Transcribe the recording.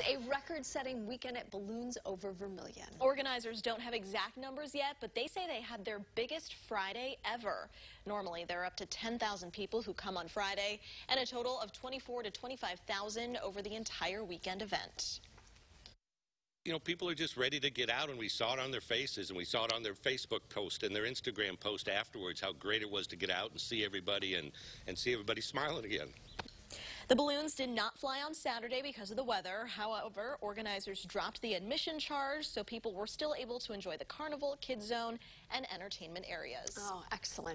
A record-setting weekend at Balloons over Vermilion. Organizers don't have exact numbers yet, but they say they had their biggest Friday ever. Normally, there are up to 10,000 people who come on Friday, and a total of 24 to 25,000 over the entire weekend event. You know, people are just ready to get out, and we saw it on their faces, and we saw it on their Facebook post and their Instagram post afterwards, how great it was to get out and see everybody and, and see everybody smiling again. The balloons did not fly on Saturday because of the weather. However, organizers dropped the admission charge, so people were still able to enjoy the carnival, kids zone, and entertainment areas. Oh, excellent.